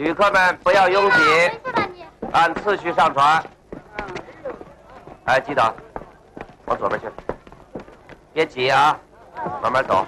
旅客们不要拥挤。按次序上船。哎，记得往左边去，别挤啊，慢慢走。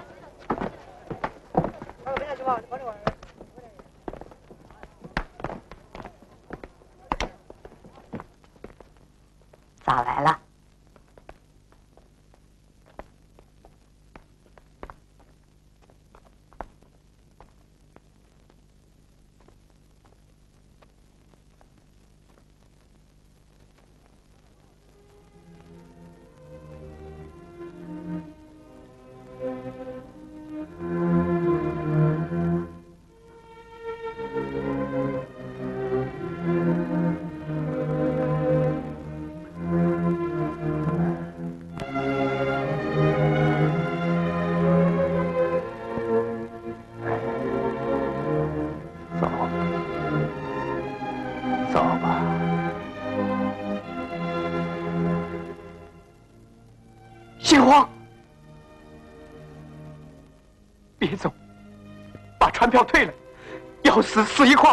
一块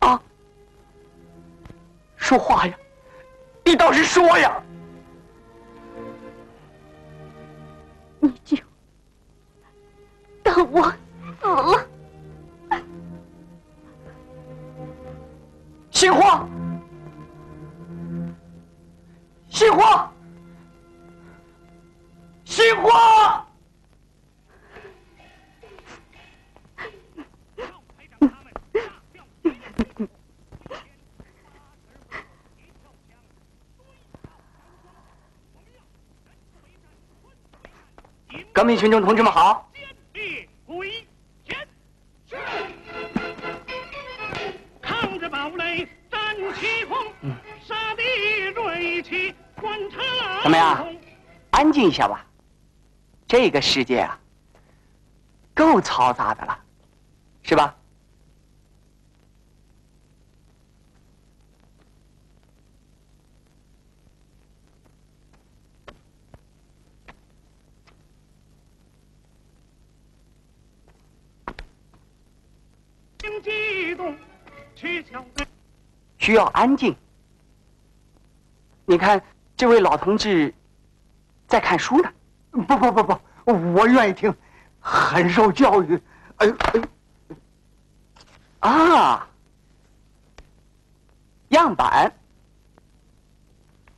啊！说话呀，你倒是说呀！你就当我死了。革命群众同志们好！是。抗着堡垒战旗风，杀敌锐气观察。怎么样？安静一下吧。这个世界啊，够嘈杂的了，是吧？需要安静。你看，这位老同志在看书呢。不不不不，我愿意听，很受教育。哎呦哎呦，啊，样板，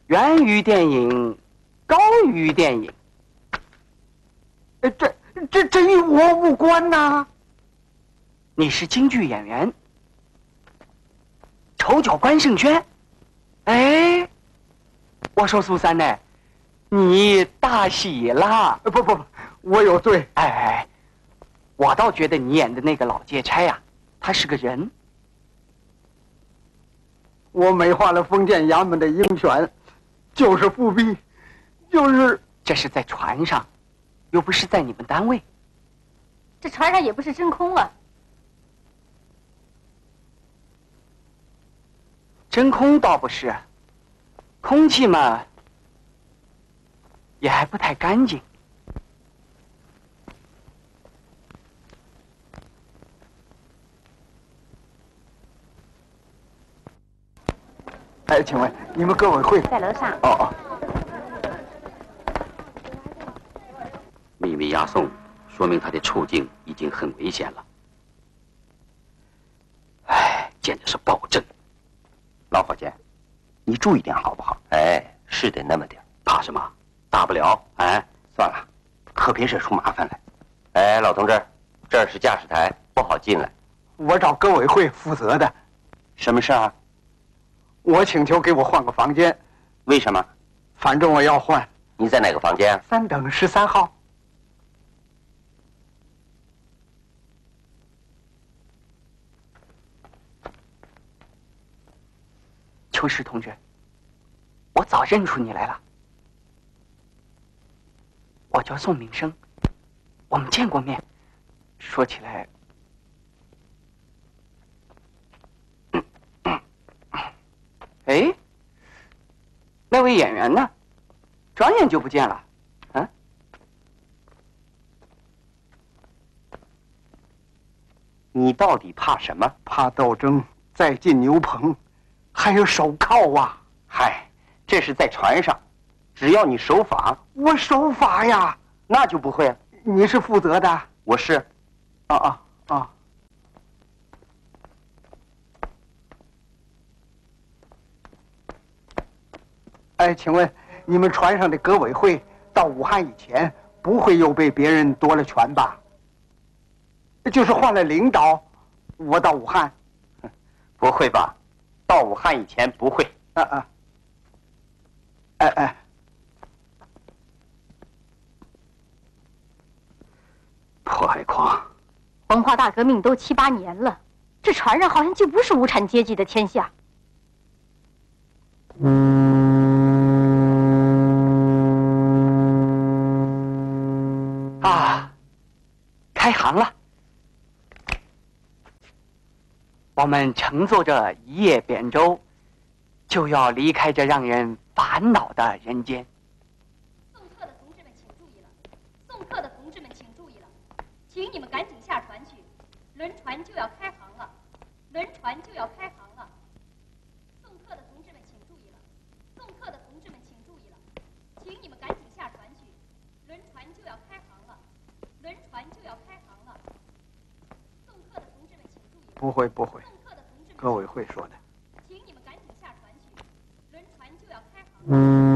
源于电影，高于电影。呃这这这与我无关呐。你是京剧演员，丑角关胜轩。哎，我说苏三呢，你大喜了。不不不，我有罪。哎哎，我倒觉得你演的那个老借差呀、他是个人。我美化了封建衙门的鹰犬，就是复辟，就是这是在船上，又不是在你们单位。这船上也不是真空啊。真空倒不是，空气嘛，也还不太干净。哎，请问你们革委会？在楼上。哦哦，秘密押送，说明他的处境已经很危险了。哎，简直是暴政！老伙计，你注意点好不好？哎，是得那么点儿怕什么？大不了哎，算了，可别惹出麻烦来。哎，老同志，这儿是驾驶台，不好进来。我找革委会负责的，什么事啊？我请求给我换个房间，为什么？反正我要换你在哪个房间？三等十三号。邱氏同志，我早认出你来了。我叫宋明生，我们见过面。说起来，哎，那位演员呢？转眼就不见了。啊？你到底怕什么？怕斗争，再进牛棚，还有手铐啊！嗨，这是在船上，只要你守法，我守法呀！那就不会。你是负责的？我是。啊啊啊！哎，请问你们船上的革委会到武汉以前，不会又被别人夺了权吧？就是换了领导，我到武汉，不会吧？到武汉以前不会。啊啊！哎哎，破坏狂！文化大革命都七八年了，这船上好像就不是无产阶级的天下。啊，我们乘坐着一叶扁舟，就要离开这让人烦恼的人间。送客的同志们请注意了！送客的同志们请注意了！请你们赶紧下船去，轮船就要开航了，轮船就要开航了。送客的同志们请注意了！送客的同志们请注意了！请你们赶紧下船去，轮船就要开航了，轮船就要开航了。送客的同志们请注意了！不会不会，送客的同志们，革委会说的。请你们赶紧下船去，轮船就要开航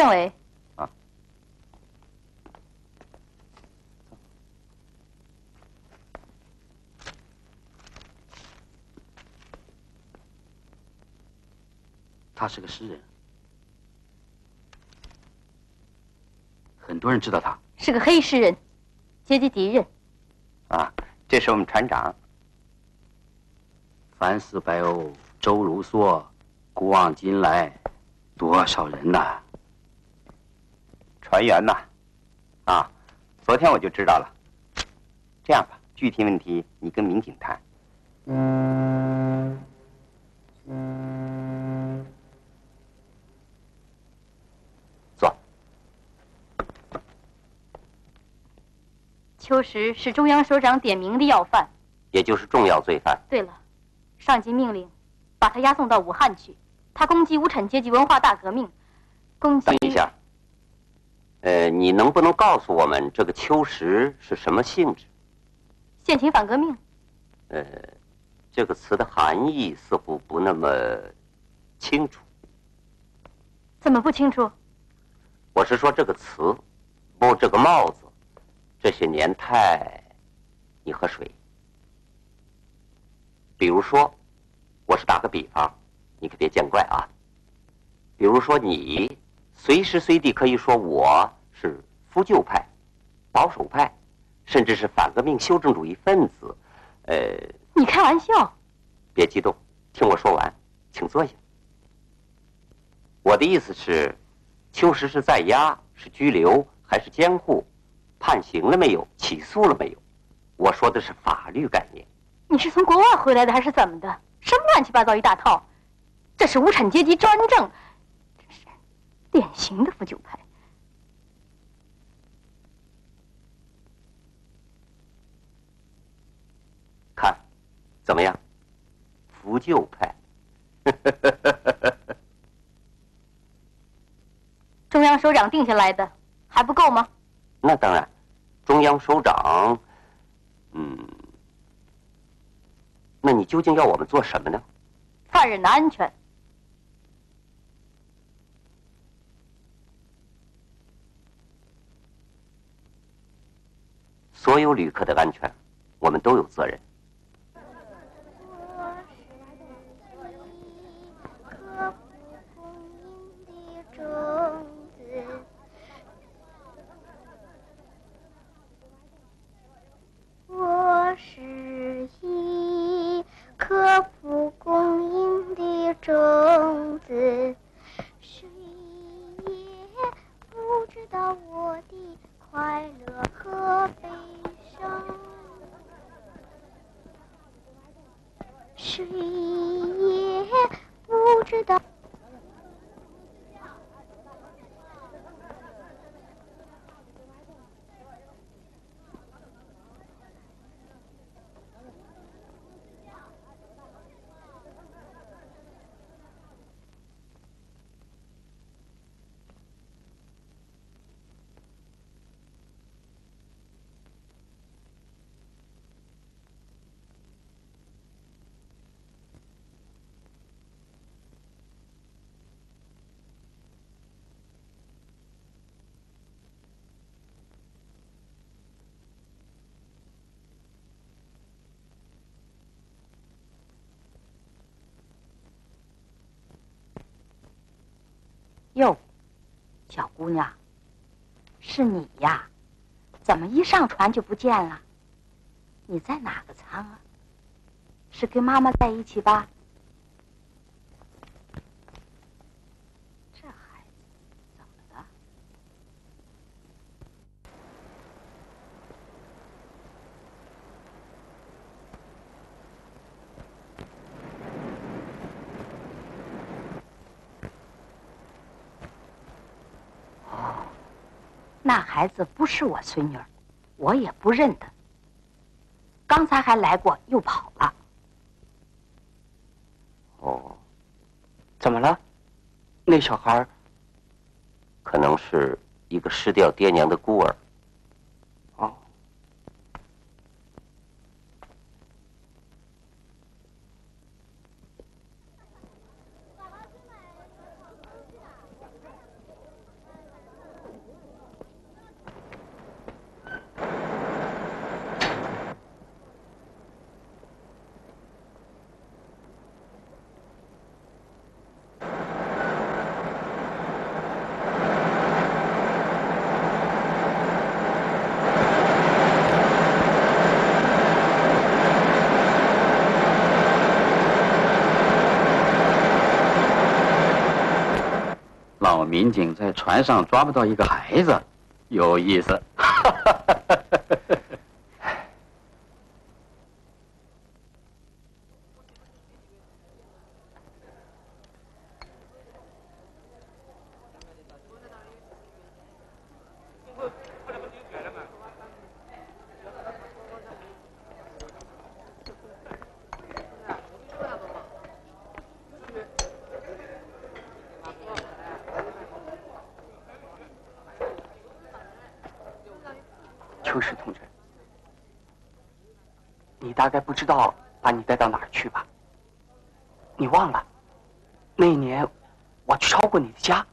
政委？他是个诗人，很多人知道他。是个黑诗人，阶级敌人。啊，这是我们船长。凡斯白鸥，周如梭，古往今来，多少人呐！船员呐，啊，昨天我就知道了。这样吧，具体问题你跟民警谈。坐。秋实是中央首长点名的要犯。也就是重要罪犯。对了，上级命令把他押送到武汉去。他攻击无产阶级文化大革命，攻击。呃，你能不能告诉我们这个秋实是什么性质？现行反革命。呃，这个词的含义似乎不那么清楚。怎么不清楚？我是说这个词，不，这个帽子，这些年太，你喝水。比如说，我是打个比方，你可别见怪啊。比如说，你随时随地可以说我是复旧派、保守派，甚至是反革命修正主义分子。呃，你开玩笑？别激动，听我说完，请坐下。我的意思是，秋实是在押，是拘留，还是监护？判刑了没有？起诉了没有？我说的是法律概念。你是从国外回来的还是怎么的？什么乱七八糟一大套？这是无产阶级专政，典型的复旧派。看，怎么样？复旧派。中央首长定下来的还不够吗？那当然，中央首长，嗯，那你究竟要我们做什么呢？犯人的安全。所有旅客的安全，我们都有责任。小姑娘，是你呀？怎么一上船就不见了？你在哪个舱啊？是跟妈妈在一起吧？这孩子怎么了？哦，那孩子不是我孙女儿，我也不认得。刚才还来过，又跑了。哦，怎么了？那小孩儿可能是一个失掉爹娘的孤儿。哦，老民警在船上抓不到一个孩子，有意思。秋实同志，你大概不知道把你带到哪儿去吧？你忘了，那一年我去抄过你的家。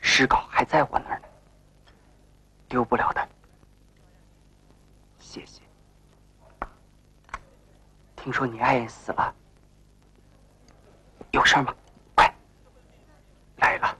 诗稿还在我那儿呢，丢不了的。谢谢。听说你爱人死了，有事吗？快，来了。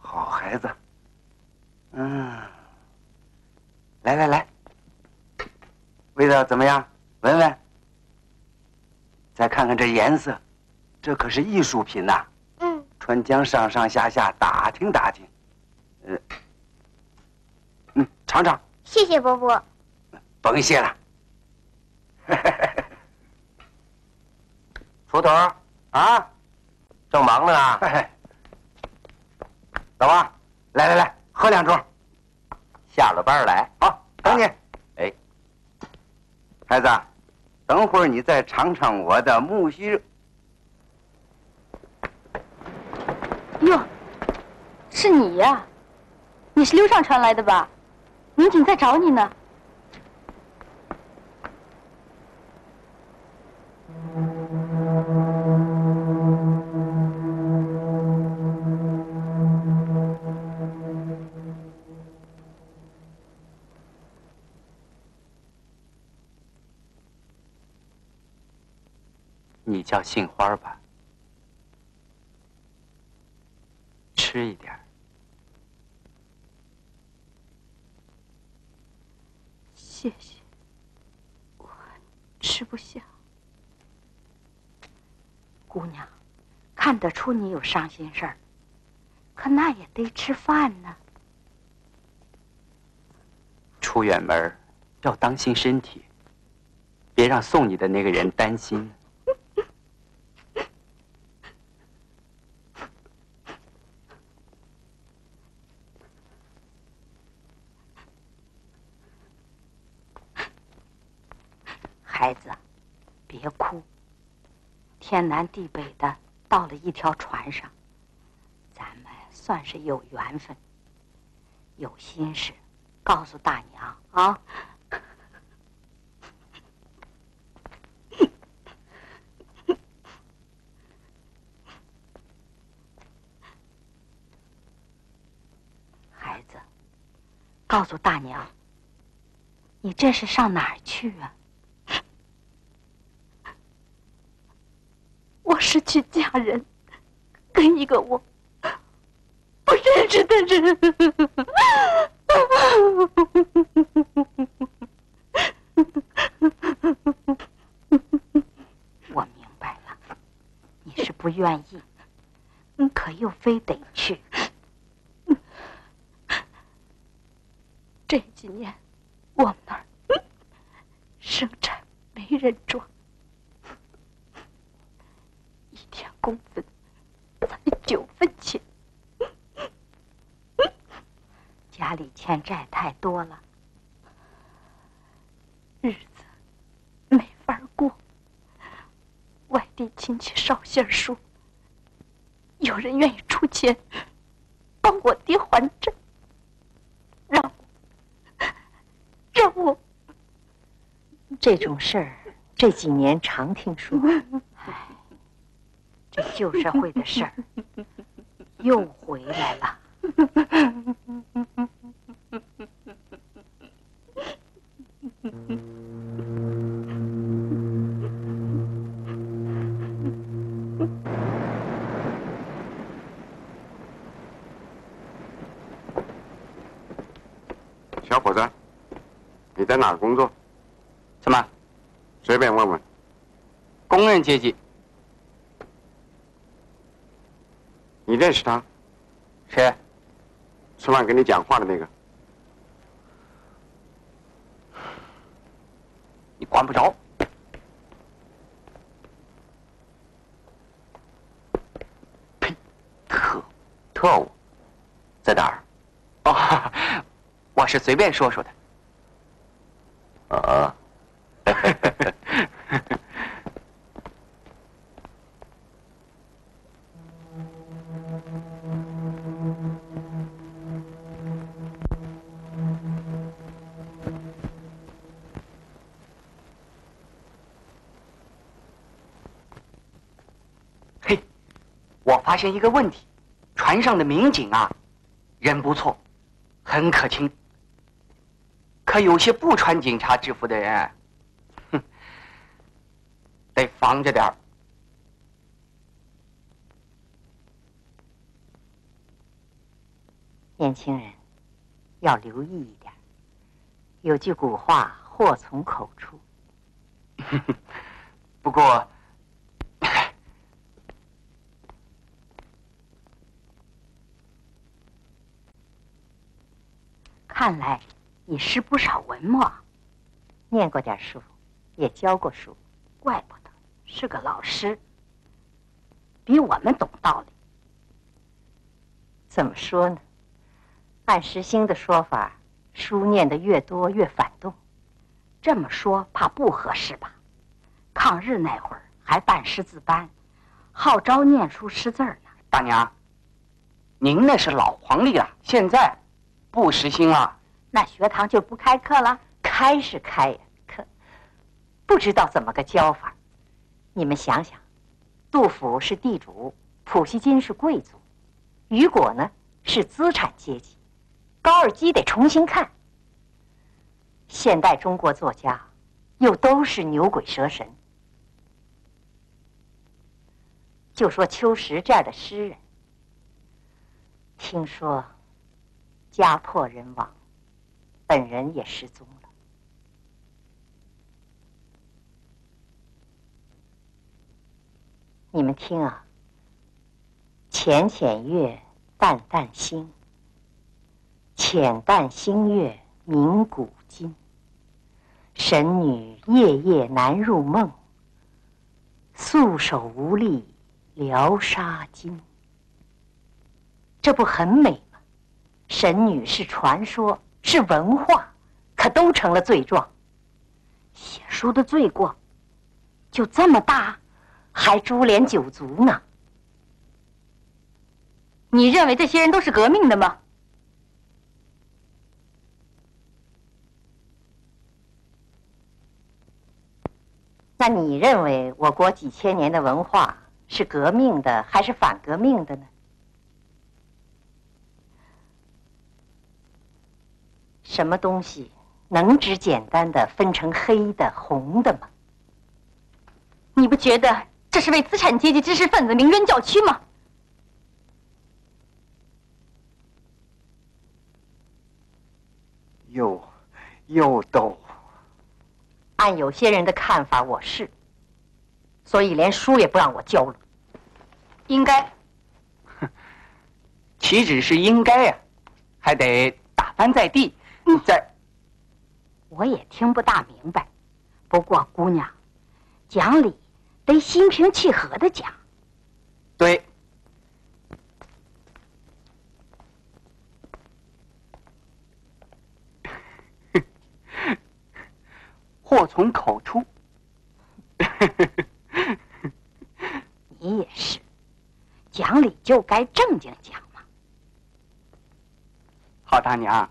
好孩子，嗯，来来来，味道怎么样？闻闻。再看看这颜色，这可是艺术品呐、嗯，川江上上下下打听打听，呃，嗯，尝尝，谢谢伯伯。甭谢了。锄头啊，正忙着呢。嘿嘿，老王，来来来，喝两盅。下了班儿来，好，等你。哎，孩子，等会儿你再尝尝我的木须肉。哟，是你呀、你是溜上船来的吧？民警在找你呢。你叫杏花吧，吃一点。谢谢，我吃不下。姑娘，看得出你有伤心事儿，可那也得吃饭呢。出远门要当心身体，别让送你的那个人担心。孩子，别哭。天南地北的到了一条船上，咱们算是有缘分。有心事，告诉大娘啊。孩子，告诉大娘，你这是上哪儿去啊？我是去嫁人，跟一个我不认识的人。我明白了，你是不愿意，可又非得去。这几年，我们那儿生产没人赚。一天工分才九分钱，家里欠债太多了，日子没法过。外地亲戚捎信儿说，有人愿意出钱帮我爹还债，让我让我这种事儿这几年常听说。这旧社会的事儿又回来了。小伙子，你在哪儿工作？什么？随便问问。工人阶级。你认识他？谁？昨晚跟你讲话的那个。你管不着。呸！特特务在哪儿？哦，我是随便说说的。啊。发现一个问题，船上的民警啊，人不错，很可亲。可有些不穿警察制服的人，哼，得防着点儿。年轻人要留意一点。有句古话，祸从口出。不过，看来你识不少文墨，念过点书，也教过书，怪不得是个老师，比我们懂道理。怎么说呢？按石兴的说法，书念得越多越反动。这么说怕不合适吧？抗日那会儿还办识字班，号召念书识字呢。大娘，您那是老黄历了，现在不实心了。那学堂就不开课了？开是开呀，可不知道怎么个教法。你们想想，杜甫是地主，普希金是贵族，雨果呢是资产阶级，高尔基得重新看。现代中国作家又都是牛鬼蛇神。就说秋实这样的诗人，听说家破人亡，本人也失踪了。你们听啊，浅浅月，淡淡星，浅淡星月明古今。神女夜夜难入梦，素手无力疗纱巾。这不很美？神女是传说，是文化，可都成了罪状。写书的罪过就这么大，还株连九族呢。你认为这些人都是革命的吗？那你认为我国几千年的文化是革命的还是反革命的呢？什么东西能只简单的分成黑的、红的吗？你不觉得这是为资产阶级知识分子鸣冤叫屈吗？又又逗。按有些人的看法，我是，所以连书也不让我教了。应该，岂止是应该呀，还得打翻在地。在，我也听不大明白。不过姑娘，讲理得心平气和的讲。对。祸从口出。你也是，讲理就该正经讲嘛。好大娘，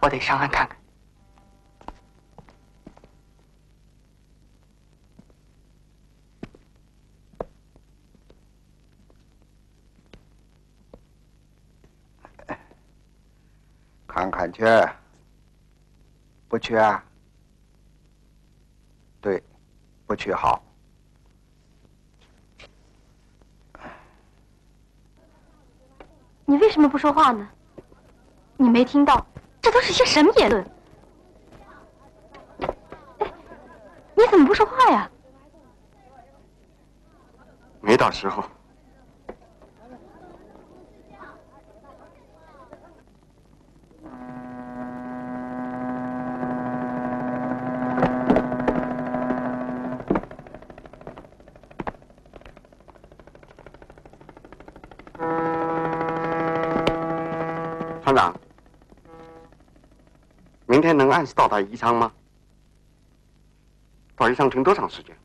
我得上岸看看。看看去。不去啊？对不去好。你为什么不说话呢？你没听到？这都是些什么言论？哎，你怎么不说话呀？没到时候。团长，明天能按时到达宜昌吗？到宜昌停多长时间？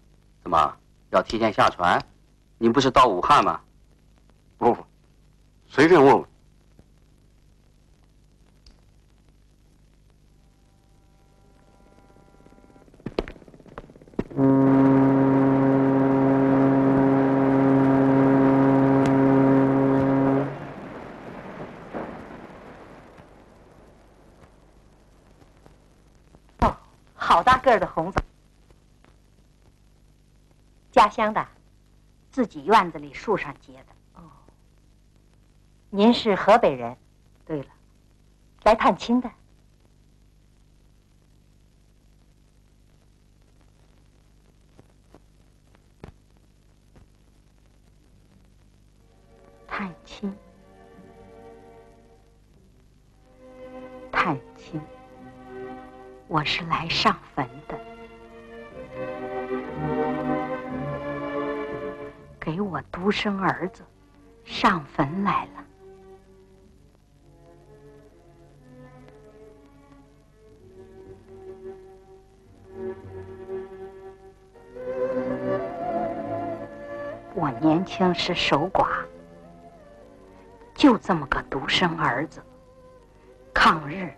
怎么要提前下船？您不是到武汉吗？不不，随便问问。哦，好大个儿的红枣，家乡的。自己院子里树上结的。哦，您是河北人？对了，来探亲的。探亲，探亲，我是来上独生儿子上坟来了。我年轻时守寡，就这么个独生儿子。抗日，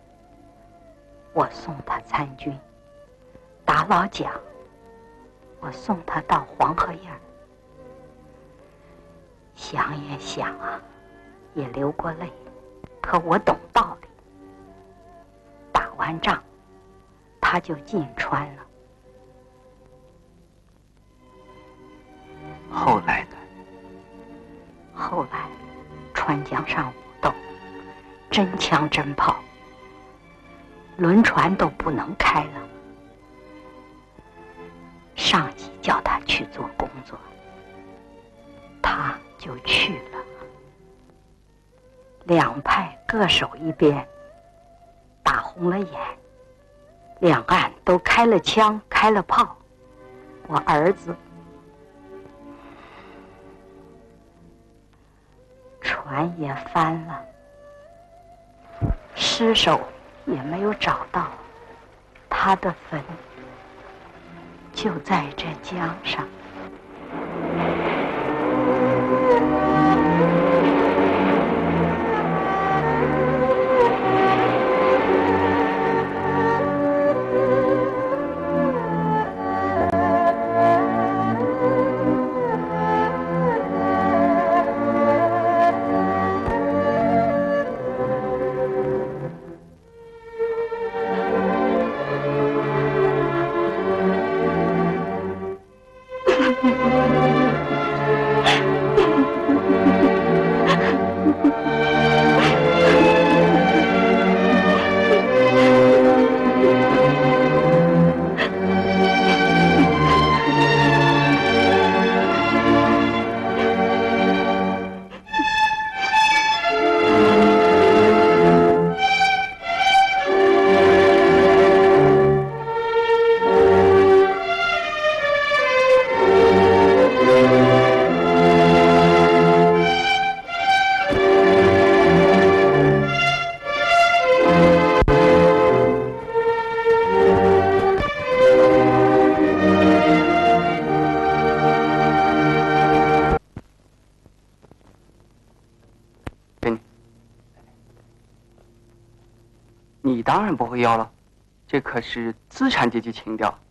我送他参军；打老蒋，我送他到黄河沿。想也想啊，也流过泪，可我懂道理。打完仗，他就进川了。后来呢，后来，川江上武斗，真枪真炮，轮船都不能开了。各守一边，打红了眼，两岸都开了枪，开了炮，我儿子船也翻了，尸首也没有找到，他的坟就在这江上。这可是资产阶级情调。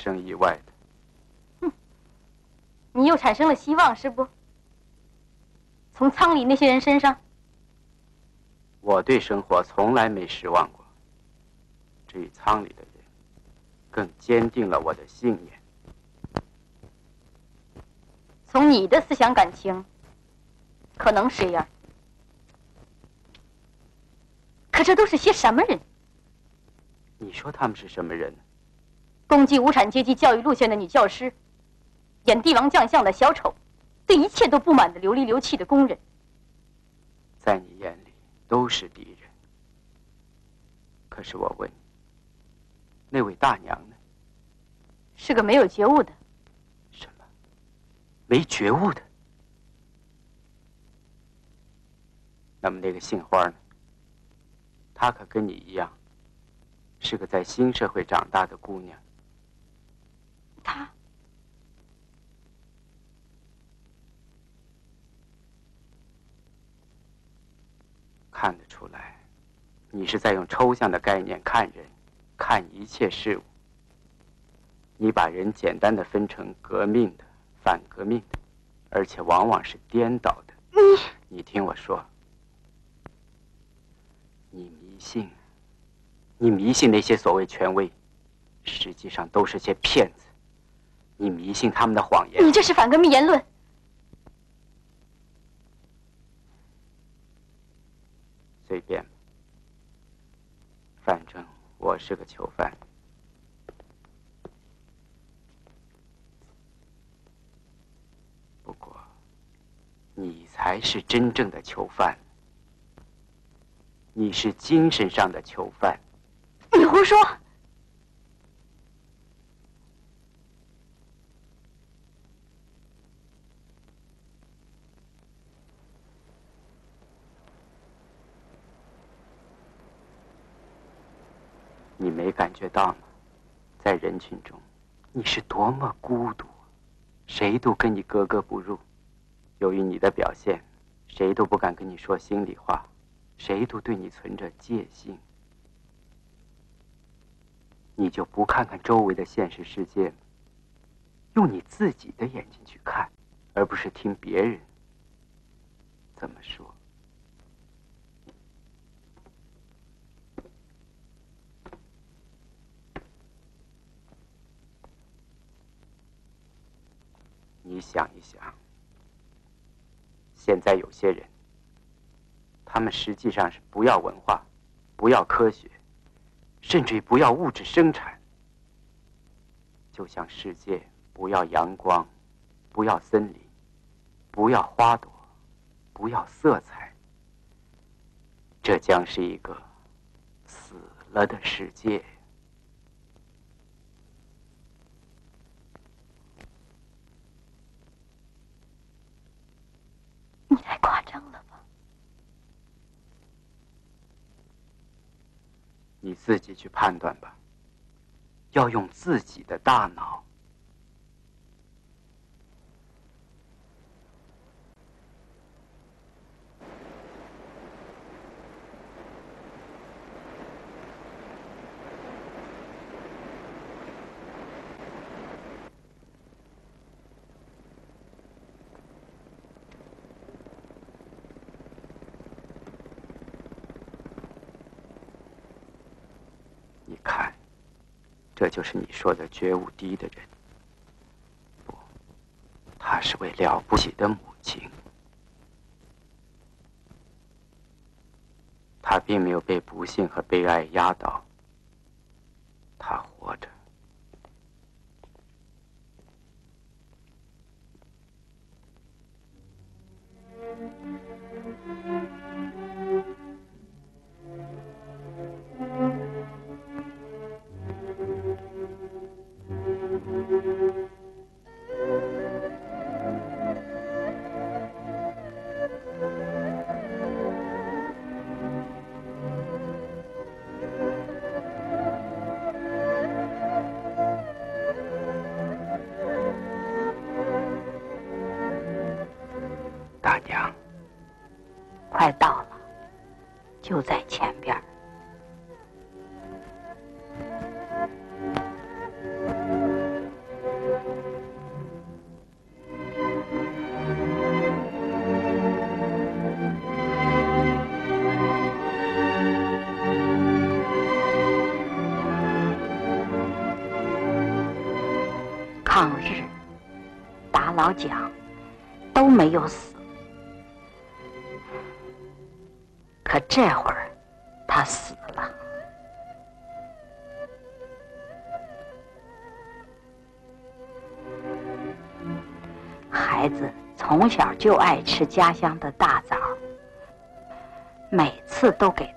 生意外的。哼你又产生了希望，是不？从仓里那些人身上，我对生活从来没失望过。至于仓里的人，更坚定了我的信念。从你的思想感情，可能是这样。可这都是些什么人？你说他们是什么人？攻击无产阶级教育路线的女教师，演帝王将相的小丑，对一切都不满的流里流气的工人，在你眼里都是敌人。可是我问你，那位大娘呢？是个没有觉悟的。什么？没觉悟的？那么那个杏花呢？她可跟你一样，是个在新社会长大的姑娘。看得出来，你是在用抽象的概念看人，看一切事物。你把人简单的分成革命的、反革命的，而且往往是颠倒的。你你听我说，你迷信，你迷信那些所谓权威，实际上都是些骗子。你迷信他们的谎言。你这是反革命言论。随便吧，反正我是个囚犯。不过，你才是真正的囚犯。你是精神上的囚犯。你胡说！你没感觉到吗？在人群中，你是多么孤独，谁都跟你格格不入。由于你的表现，谁都不敢跟你说心里话，谁都对你存着戒心。你就不看看周围的现实世界吗？用你自己的眼睛去看，而不是听别人怎么说。你想一想，现在有些人，他们实际上是不要文化，不要科学，甚至于不要物质生产，就像世界不要阳光，不要森林，不要花朵，不要色彩，这将是一个死了的世界。你太夸张了吧？你自己去判断吧，要用自己的大脑。你看，这就是你说的觉悟低的人。不，她是位了不起的母亲。她并没有被不幸和悲哀压倒，没有死，可这会儿他死了。孩子从小就爱吃家乡的大枣，每次都给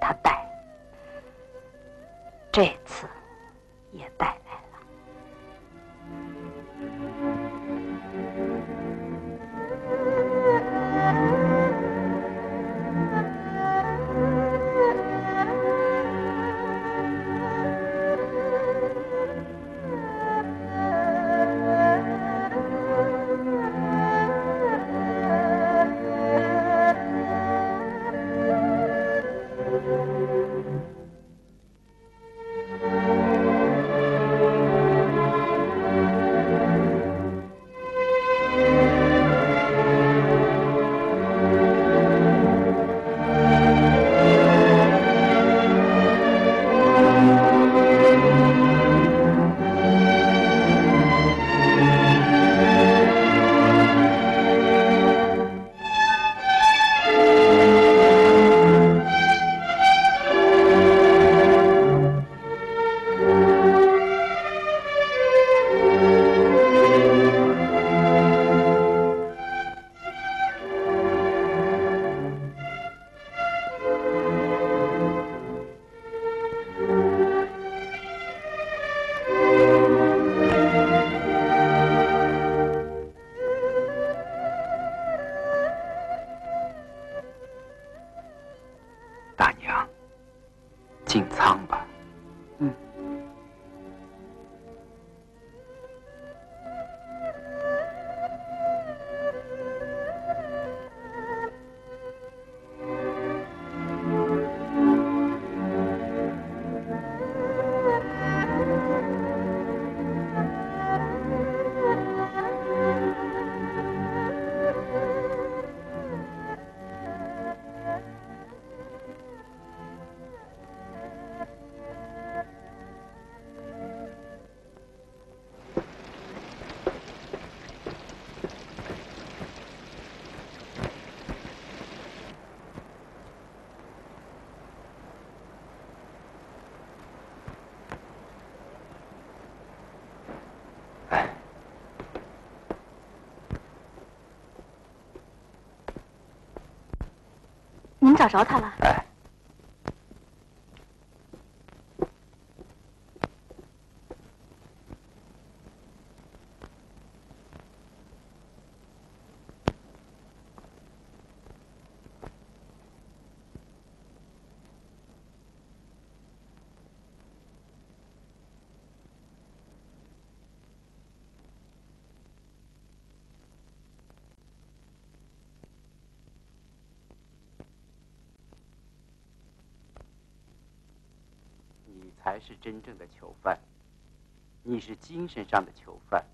找着他了你才是真正的囚犯，你是精神上的囚犯。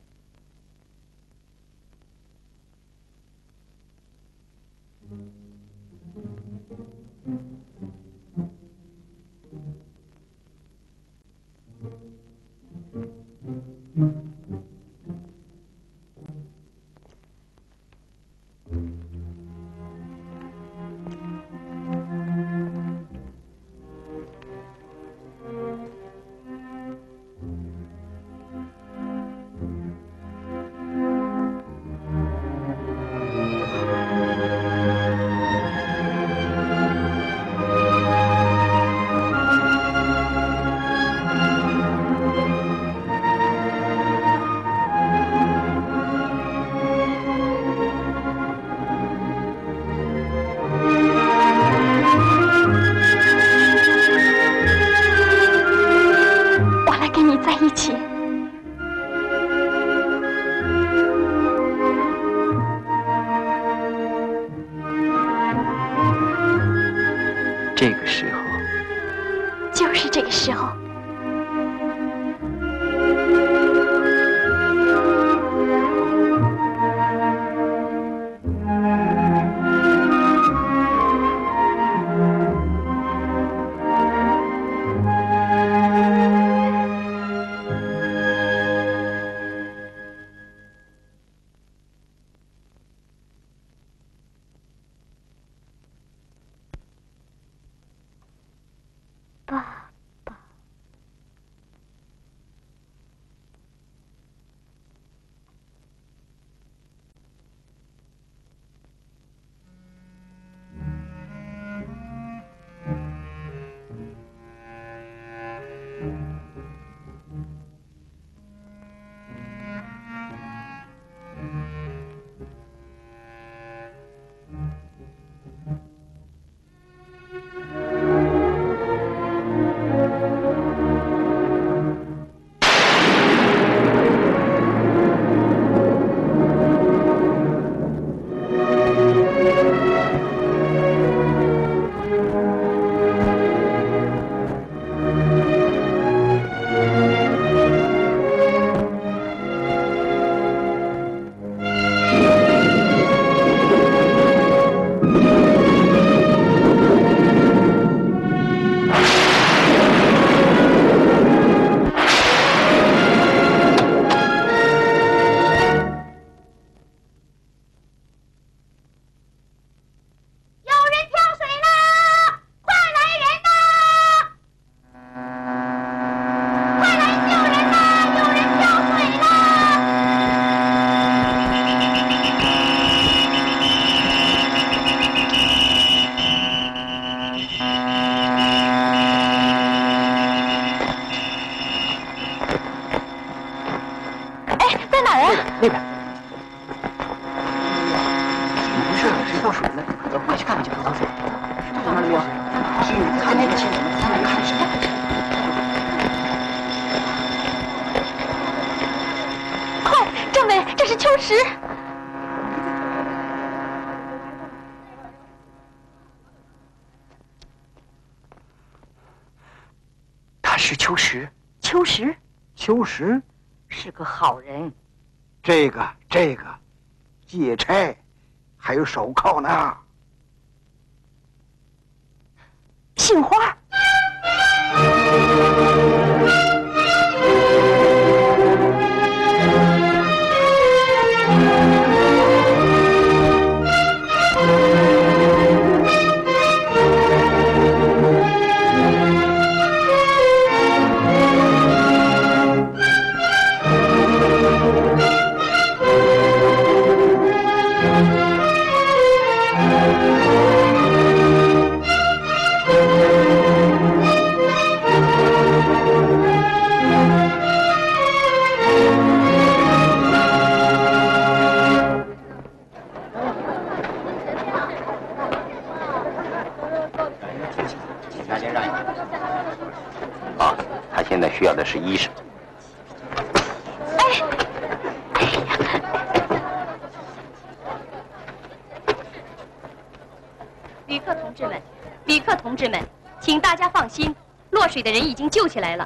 起来了，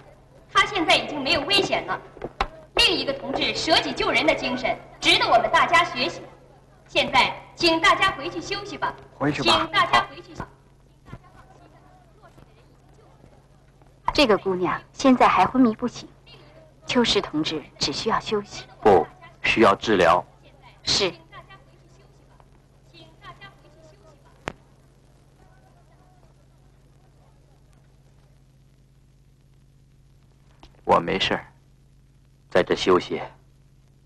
他现在已经没有危险了。另一个同志舍己救人的精神，值得我们大家学习。现在，请大家回去休息吧。回去吧请大家回去吧。这个姑娘现在还昏迷不醒，秋实同志只需要休息。不需要治疗。是。我没事儿，在这休息，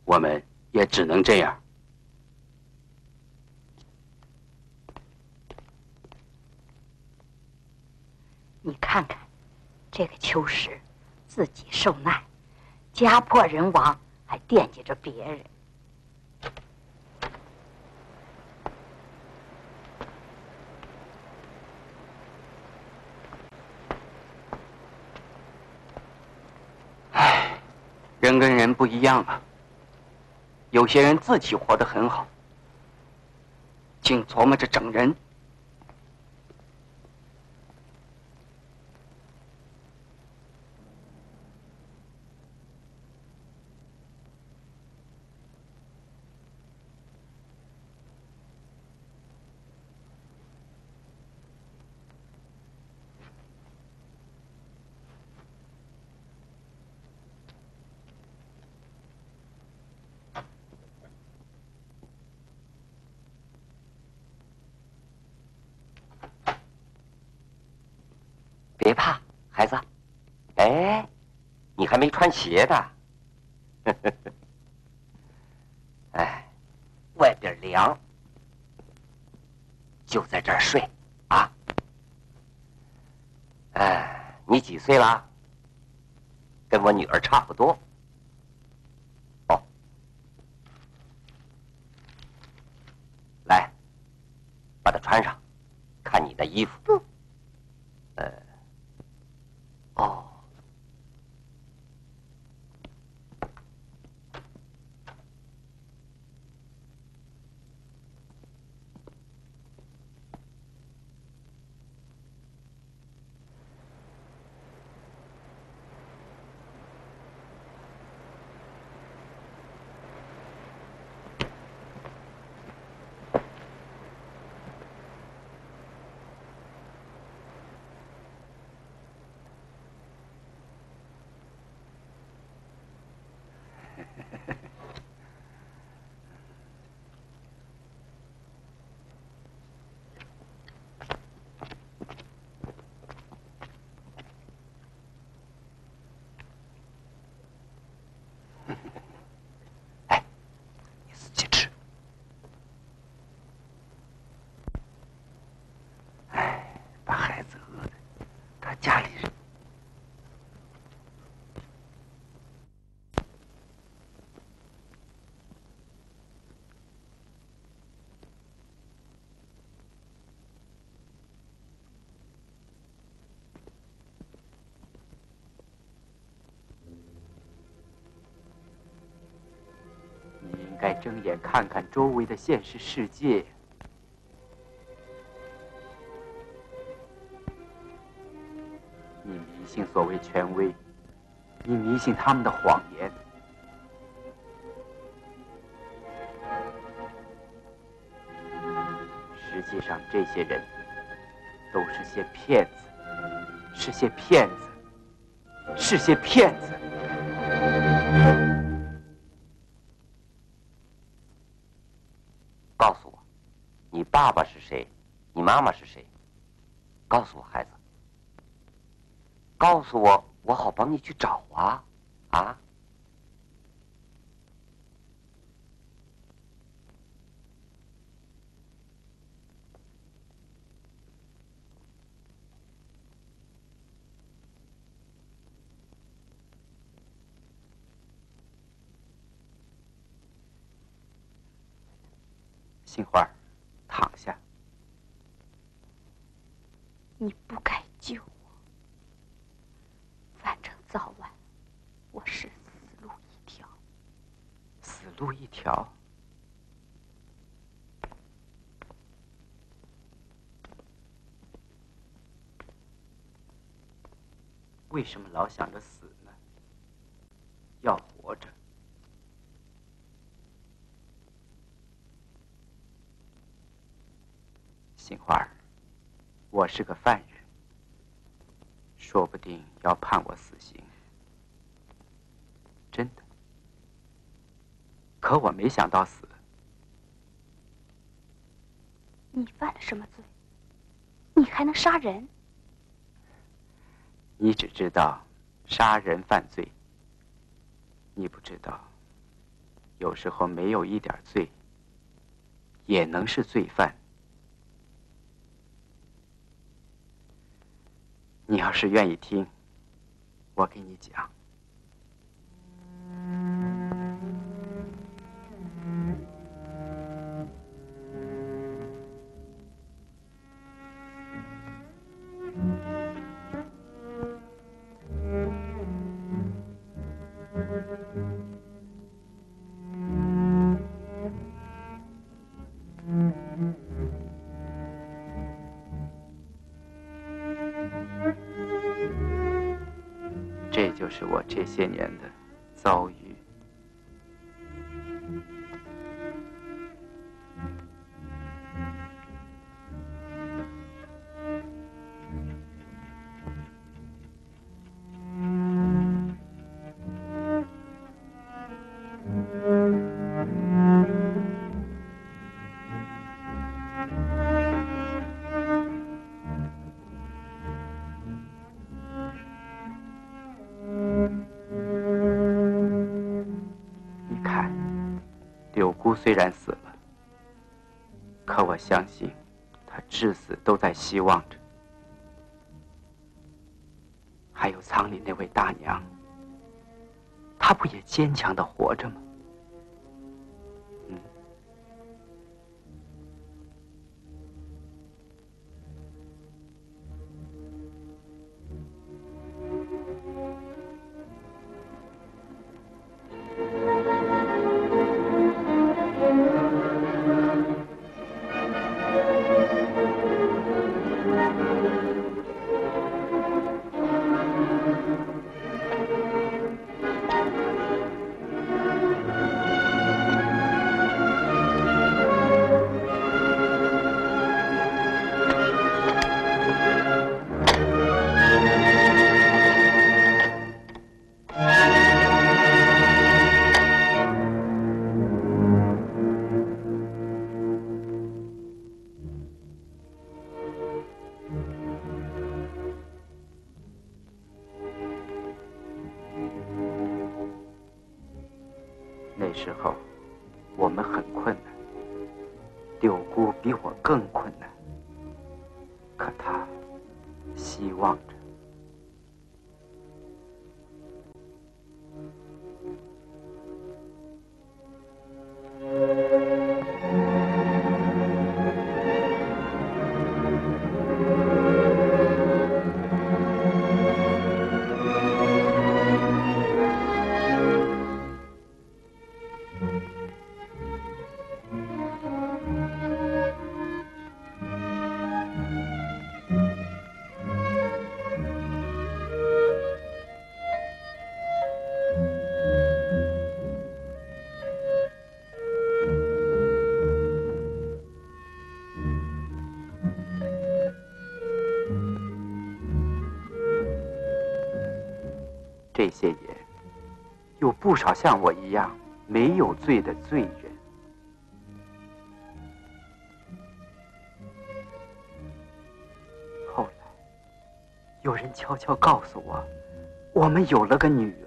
我们也只能这样。你看看，这个秋实，自己受难，家破人亡，还惦记着别人。人跟人不一样啊。有些人自己活得很好，净琢磨着整人。别怕，孩子。哎，你还没穿鞋的。哎，外边凉，就在这儿睡啊。哎，你几岁了？跟我女儿差不多。该睁眼看看周围的现实世界。你迷信所谓权威，你迷信他们的谎言。实际上，这些人都是些骗子，是些骗子，是些骗子。爸是谁？你妈妈是谁？告诉我，孩子。告诉我，我好帮你去找！啊！杏花，躺下。你不该救我，反正早晚我是死路一条。死路一条。为什么老想着死呢？要活着。杏花儿，我是个犯人，说不定要判我死刑。真的。可我没想到死。你犯了什么罪？你还能杀人？你只知道杀人犯罪，你不知道，有时候没有一点罪，也能是罪犯。你要是愿意听，我给你讲。虽然死了，可我相信，他至死都在希望着。还有仓里那位大娘，她不也坚强的活着吗？不少像我一样没有罪的罪人。后来，有人悄悄告诉我，我们有了个女儿。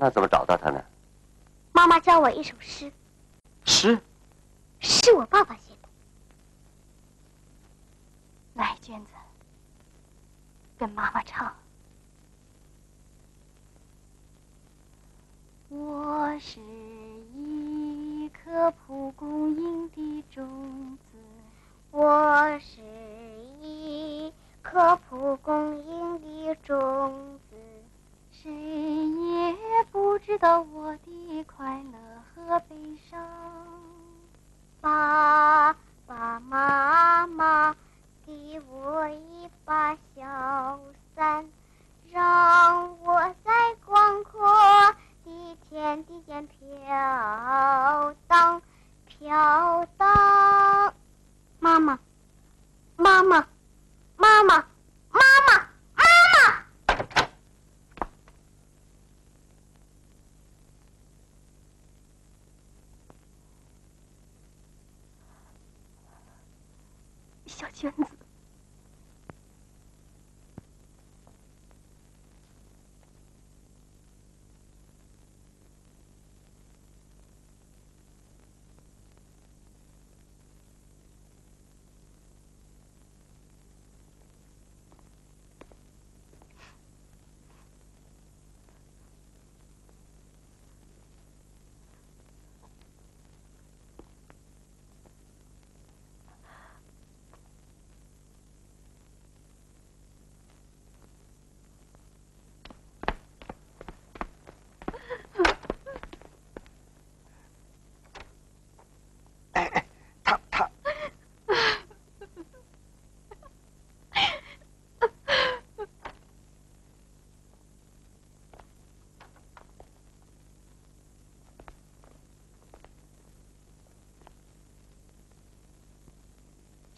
那怎么找到他呢？妈妈教我一首诗，诗是我爸爸写的。来，娟子，跟妈妈唱。我是一颗蒲公英的种子，我是一颗蒲公英的种子，谁也不知道我的快乐和悲伤。爸爸妈妈给我一把小伞，让我在广阔的天地间飘荡，飘荡。妈妈，妈妈，妈妈，妈妈，妈妈。小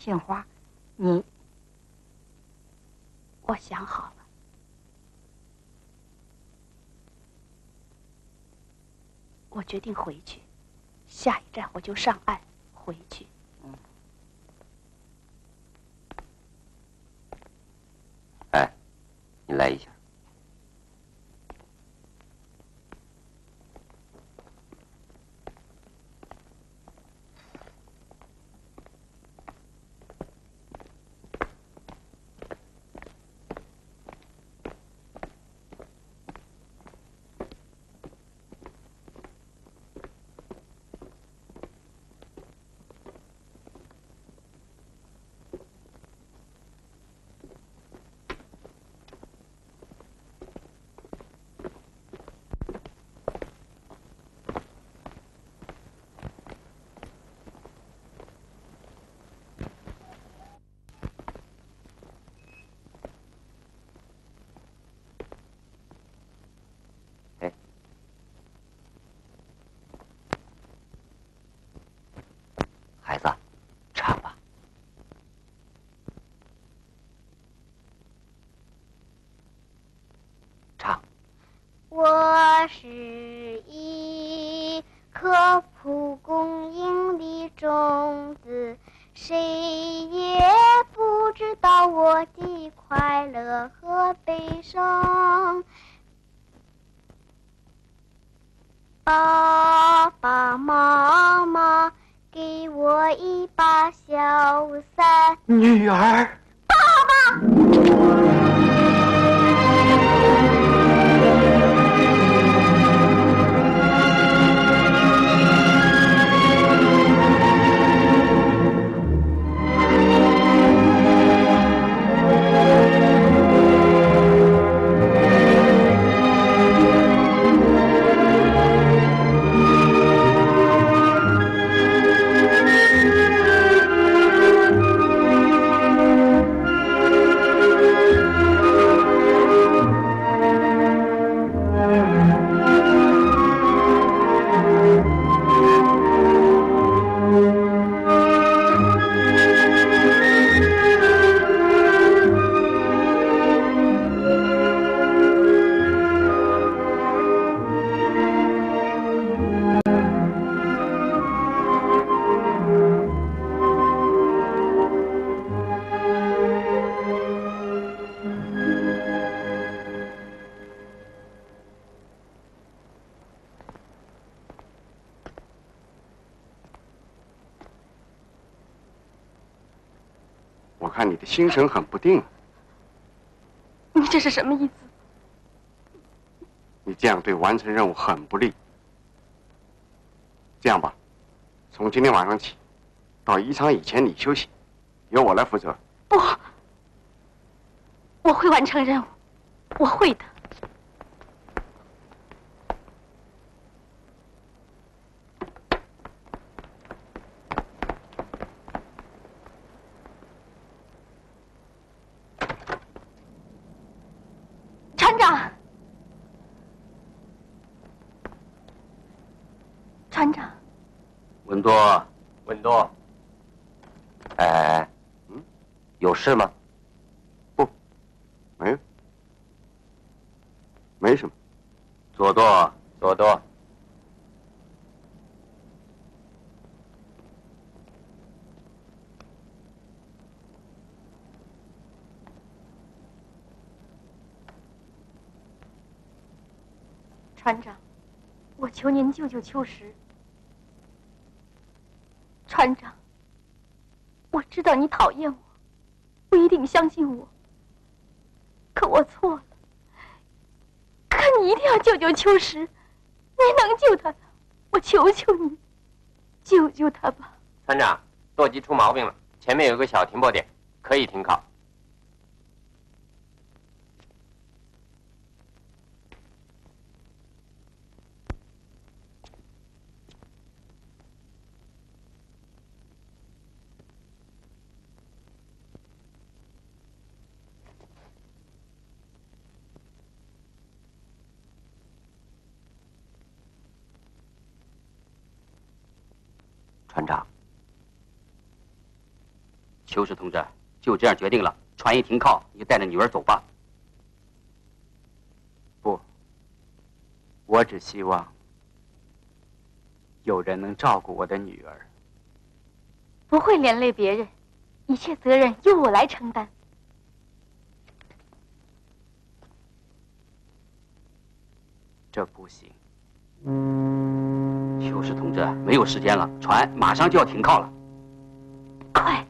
杏花，你我想好了，我决定回去，下一站我就上岸回去。哎，你来一下。孩子，唱吧。唱。我是一颗蒲公英的种子，谁也不知道我的快乐和悲伤。爸爸妈妈给我一把小伞，女儿。看你的心神很不定，你这是什么意思？你这样对完成任务很不利。这样吧，从今天晚上起，到宜昌以前你休息，由我来负责。不，我会完成任务，我会的。船长，船长，稳多，稳多。哎，嗯，有事吗？不没有，没什么。左舵，左舵。船长，我求您救救秋实。船长，我知道你讨厌我，不一定相信我，可我错了。可你一定要救救秋实，你能救他，我求求你，救救他吧。团长，舵机出毛病了，前面有个小停泊点，可以停靠。船长，邱氏同志，就这样决定了，船一停靠，你就带着女儿走吧。不，我只希望有人能照顾我的女儿。不会连累别人，一切责任由我来承担。这不行。邱氏同志，没有时间了，船马上就要停靠了。快，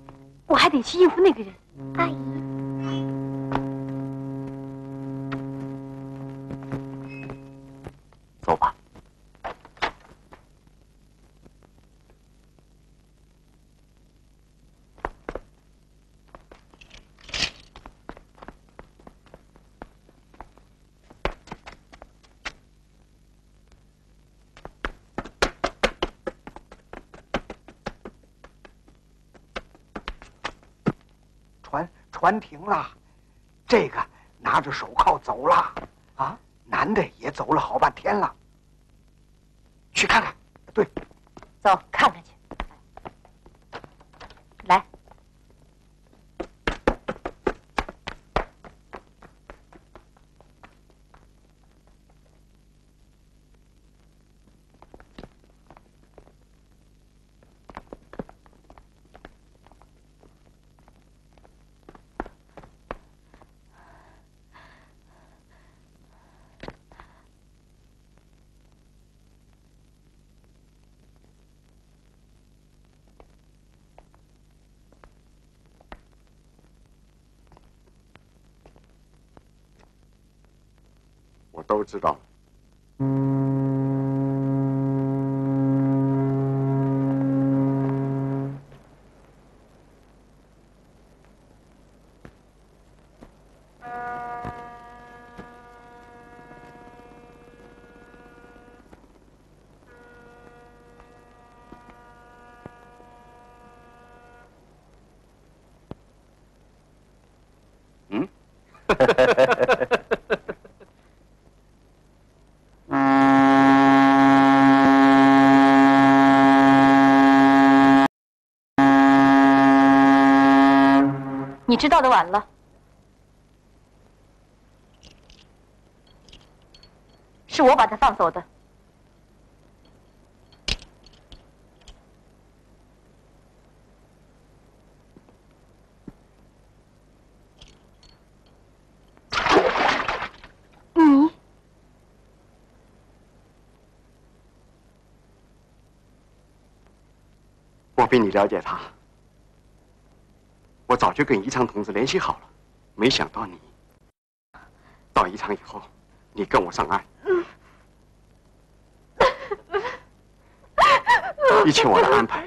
我还得去应付那个人。阿姨，关停了，这个拿着手铐走了，啊，男的也走了好半天了。去看看，对，走，看看去。来，我都知道了。嗯，知道的晚了，是我把他放走的。你？我比你了解他，我早就跟宜昌同志联系好了，没想到你到宜昌以后，你跟我上岸，一切我来安排。